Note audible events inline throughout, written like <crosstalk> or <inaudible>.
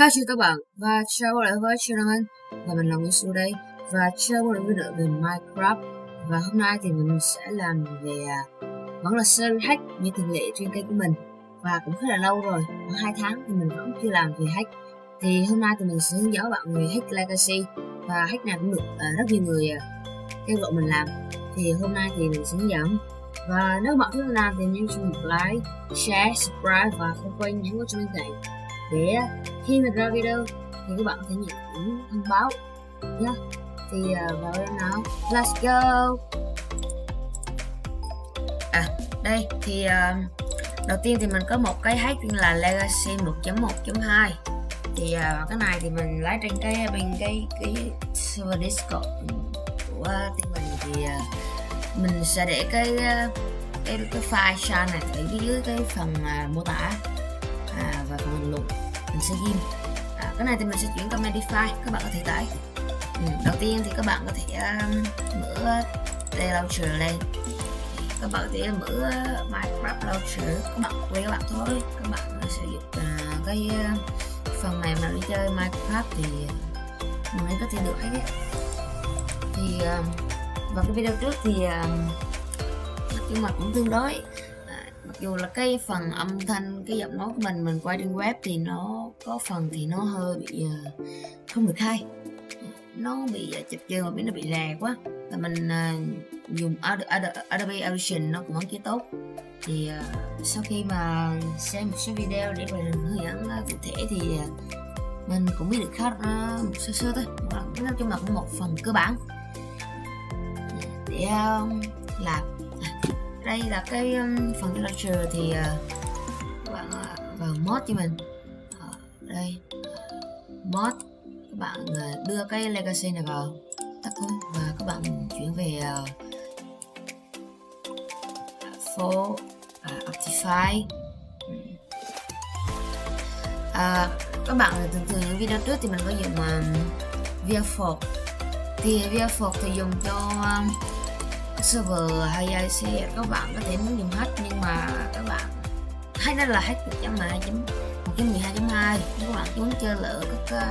Hi chào các bạn và chào mừng lại với channel mình. Và mình là Nguyễn Su đây và chào mừng lại với nữa về Minecraft và hôm nay thì mình sẽ làm về à, vẫn là series hack như thường lệ trên kênh của mình. Và cũng khá là lâu rồi khoảng hai tháng thì mình vẫn chưa làm về hack. Thì hôm nay thì mình sẽ hướng dẫn bạn về hack legacy. Và hack này cũng được uh, rất nhiều người uh, kêu gọi mình làm. Thì hôm nay thì mình sẽ hướng dẫn. Và nếu bạn thích làm thì nhấn chuông like share subscribe và không quên nhấn vào chuông bên cạnh để khi mình ra video thì các bạn sẽ nhận những thông báo nhé thì uh, vào đây nào. Let's go. À đây thì uh, đầu tiên thì mình có một cái hack tên là legacy 1.1.2 thì uh, cái này thì mình lấy trên cái bên cái cái server discord của team mình thì uh, mình sẽ để cái cái cái file share này ở dưới cái phần uh, mô tả và phần bình luận mình sẽ ghim. À, cái này thì mình sẽ chuyển qua Medify các bạn có thể tải. Ừ, đầu tiên thì các bạn có thể um, mở Play Launcher lên. Các bạn có thể mở Minecraft Launcher. Các bạn quay các bạn thôi. Các bạn sử dụng uh, cái uh, phần mềm mà đi chơi Minecraft thì mình có thể được hết ấy. thì um, uh, vào cái video trước thì um, uh, nhưng mà cũng tương đối dù là cái phần âm thanh cái giọng nói của mình mình quay trên web thì nó có phần thì nó hơi bị uh, không được hay. Nó bị uh, chập chờn và biết nó bị rè quá. Và mình uh, dùng Adobe Audition nó cũng vẫn chưa tốt. Thì uh, sau khi mà xem một số video để mình hướng dẫn cụ thể thì mình cũng biết được khá một sơ sơ thôi. Nói chung là cũng một phần cơ bản. Để làm. À, đây là cái um, phần launcher thì uh, các bạn uh, vào mod cho mình. Uh, đây. Mod các bạn uh, đưa cái legacy này vào. Tắt thôi. Và các bạn chuyển về uh, for uh, Optify uh, các bạn thường thường những video trước thì mình có dùng um, VFort thì VFort thì dùng cho uh, server hay IC các bạn có thể muốn dùng hết nhưng mà các bạn hay nó là hack 1.12.1.12.2 nếu các bạn muốn chơi lỡ các uh,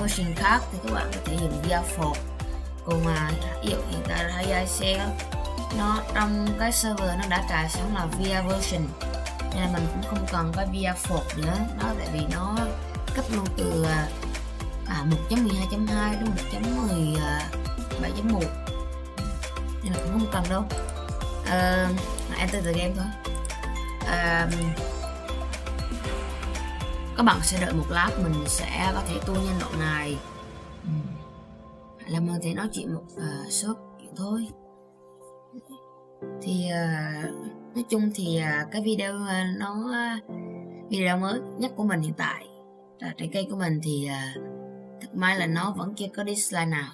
version khác thì các bạn có thể dùng Diafort còn mà ví dụ hiện tại là hay IC nó trong cái server nó đã cài sẵn là via version nên là mình cũng không cần cái via phột nữa. Nó tại vì nó cấp luôn từ à, à 1.12.2 đến 1.17.1 nên là cũng không cần đâu. Uh, enter the game thôi. Ờ, uh, các bạn sẽ đợi một lát mình sẽ có thể tua nhanh đoạn này. Là mình thể nói chuyện một uh, số chuyện thôi. Thì uh, nói chung thì uh, cái video uh, nó uh, video mới nhất của mình hiện tại là trái cây của mình thì uh, thật may là nó vẫn chưa có dislike nào.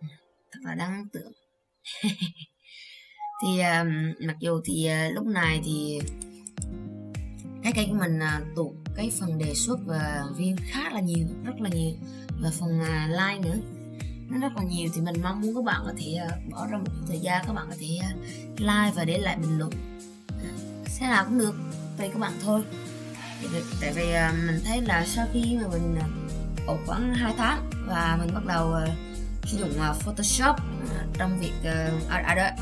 Ừ, thật là đáng tưởng. <laughs> thì uh, mặc dù thì uh, lúc này thì cái cây của mình à, uh, tụt cái phần đề xuất và view khá là nhiều rất là nhiều. Và phần uh, like nữa. Nó rất là nhiều thì mình mong muốn các bạn có thể uh, bỏ ra một thời gian các bạn có thể uh, like và để lại bình luận. Uh, sẽ nào cũng được tùy các bạn thôi. Tại vì uh, mình thấy là sau khi mà mình uh, khoảng 2 tháng và mình bắt đầu uh, sử dụng uh, Photoshop uh, trong việc uh,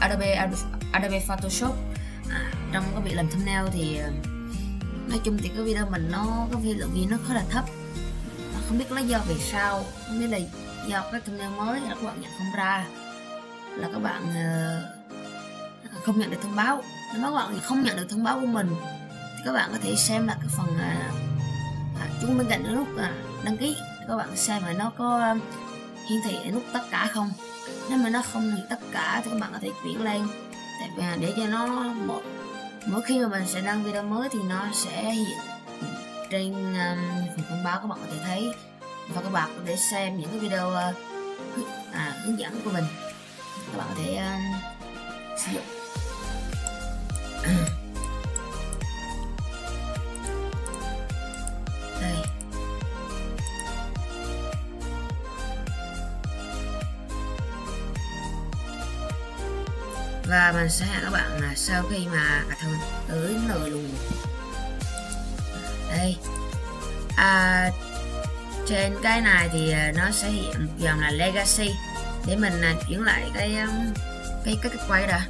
Adobe Adobe Photoshop. À, trong cái việc làm thumbnail thì uh, nói chung thì cái video mình nó có view lượng view nó khá là thấp. À, không biết lý do vì sao không biết là do cái thumbnail mới là các bạn nhận không ra. Là các bạn uh, không nhận được thông báo. Nếu các bạn không nhận được thông báo của mình thì các bạn có thể xem là cái phần ờ, à, uh, chúng bên cạnh nút uh, à, đăng ký. Các bạn xem mà nó có hiển thị nút tất cả không? Nếu mà nó không thì tất cả thì các bạn có thể chuyển lên. Tại vì để cho nó một mỗi khi mà mình sẽ đăng video mới thì nó sẽ hiện trên um, phần thông báo các bạn có thể thấy. Và các bạn có thể xem những cái video uh, à, hướng dẫn của mình. Các bạn có thể um, sử dụng. Và mình sẽ hẹn các bạn là sau khi mà à thôi tới nở luôn. Đây. À, trên cái này thì à, nó sẽ hiện một dòng là legacy. Để mình à, chuyển lại cái um, cái cái, cái quay đã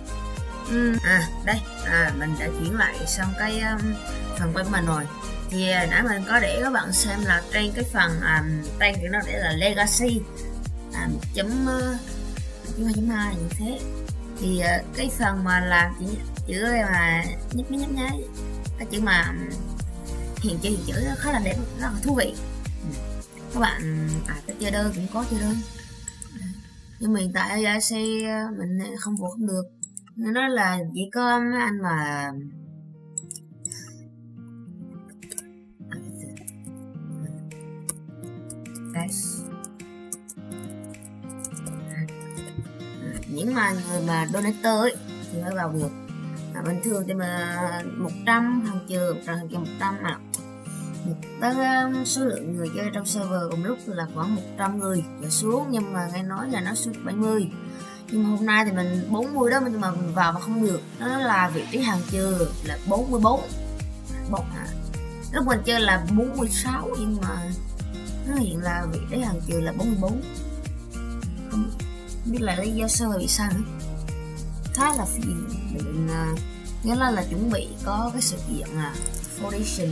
uhm, à đây. À, mình đã chuyển lại xong cái um, phần quay của mình rồi. Thì à, nãy mình có để các bạn xem là trên cái phần um, tên của nó để là legacy. À, chấm à, chấm hai chấm hai như thế thì ờ, cái phần mà làm chữ chữ mà nhấp nhấp nháy cái chữ mà hiện chữ hiện chữ nó khá là đẹp rất là thú vị. Các bạn à cái chơi đơn cũng có chơi đơn. Nhưng mà hiện tại AIC mình à, không vượt không được. Nên nó là chỉ có mấy anh mà à, những mà người mà donator ấy thì mới vào được. À, bình thường thì mà 100 hàng trừ 100 hàng trừ 100 mà tới số lượng người chơi trong server cùng lúc là khoảng 100 người trở xuống nhưng mà nghe nói là nó xuống 70 nhưng mà hôm nay thì mình 40 đó nhưng mà mình vào mà không được. Nó là vị trí hàng trừ là 44 một à. lúc mình chơi là 46 nhưng mà nó hiện là vị trí hàng trừ là 44 không biết là lý do sao bị sao nữa. Khá là phiền mình à, nghĩa là là chuẩn bị có cái sự kiện là foundation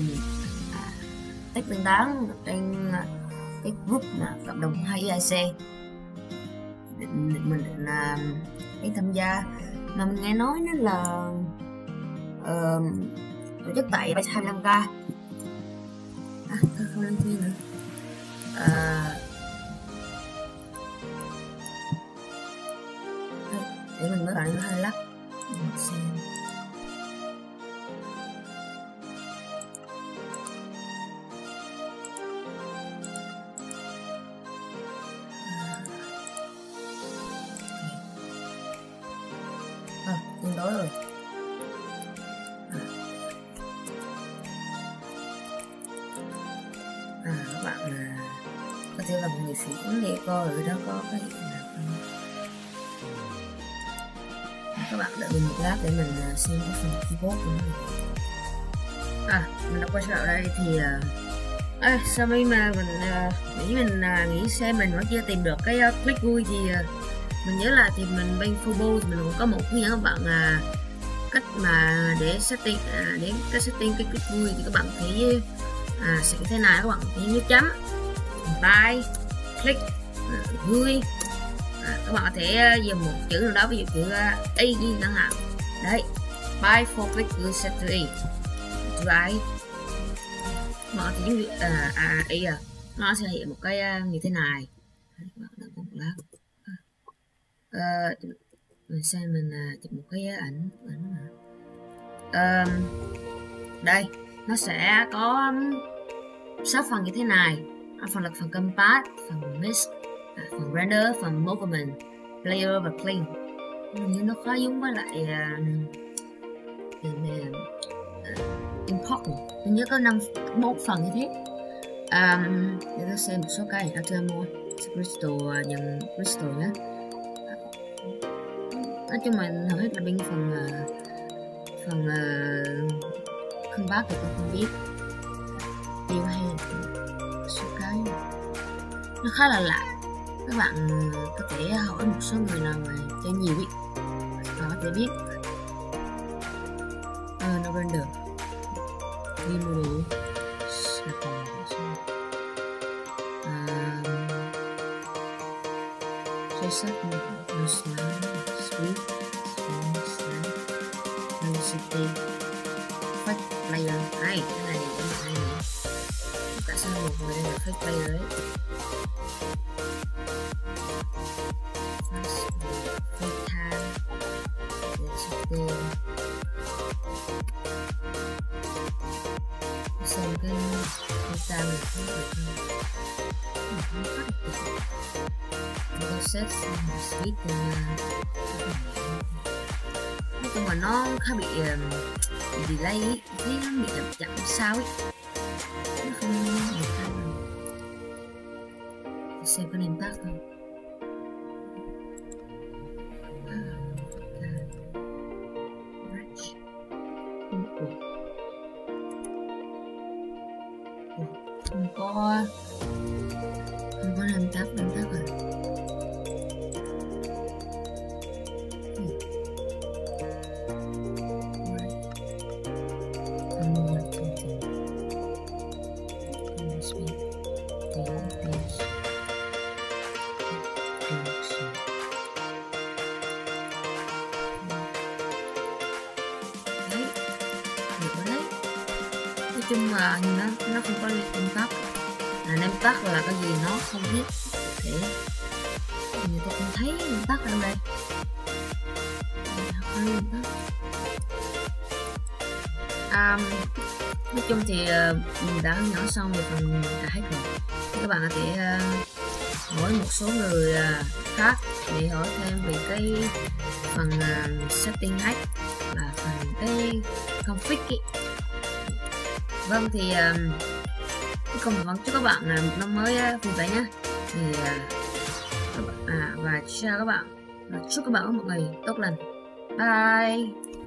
à, Tết Nguyên đáng, trên à, cái group mà cộng đồng hai IC định, định mình định là đi tham gia. Mà mình nghe nói nó là uh, tổ chức tại 25k à, không lên thi nữa. À, xem. À, tương đối rồi. À các bạn à, có thể là một người sĩ cũng để coi ở đó có cái mình một lát để mình à, xem cái phần keyboard của nó à mình đã quay trở lại đây thì à, à, sau khi mà mình à, nghĩ mình à, nghĩ xem mình vẫn chưa tìm được cái à, uh, click vui thì uh, mình nhớ là thì mình bên Fubo thì mình cũng có một hướng dẫn các bạn à, cách mà để setting à, để cái setting cái click vui thì các bạn thấy à, sẽ thế nào các bạn thấy như chấm. Like click à, vui à, các bạn có thể ờ, dùng một chữ nào đó ví dụ ờ, e. chữ y gì chẳng hạn đấy buy for click vui set to y chữ i mọi thì à à y à. Nó sẽ hiện một cái ờ, như thế này. Các bạn đợi một lát mình xem mình chụp một cái ảnh ảnh mà đây nó sẽ có sáu phần như thế này. Phần là phần compact phần mix phần render phần movement player và clean. Nhưng nó khá giống với lại à, uh, uh, à, important nhớ có năm bốn phần như thế. Um, để tôi xem một số cái đã chưa mua. Crystal à, nhận crystal nhé nói chung là hầu hết là bên phần uh, phần uh, không bác thì tôi không biết. Điều hay số cái. Nó khá là lạ các bạn có thể à, hỏi một số người nào mà chơi nhiều ý. Họ có thể biết. Ờ uh, nó render đi mua đồ sẽ còn sẽ sách một slide sweet small fake player. Hay cái này cũng hay nữa tại sao một người đây là fake player ấy? Velocity xem cái cái time này không được không không phát được set sweet thì nói chung là nó khá bị bị delay ấy. thấy nó bị chậm chậm sao ấy nó không được xem có nền tác không mình có mình có làm tắt làm tắt rồi à? Chung là nó nó không có name tag là nem tắt là cái gì nó không biết. Để người ta không thấy nem tắt ở đây? À, nói chung thì uh, mình đã nhỏ xong về phần đã hết rồi. Các bạn có thể uh, hỏi một số người uh, khác để hỏi thêm về cái phần uh, setting hack là phần cái config ấy vâng thì uh, không vâng chúc các bạn uh, một năm mới uh, vui vẻ nhé thì uh, à, và chào các bạn. Chúc các bạn có một ngày tốt lành. Bye.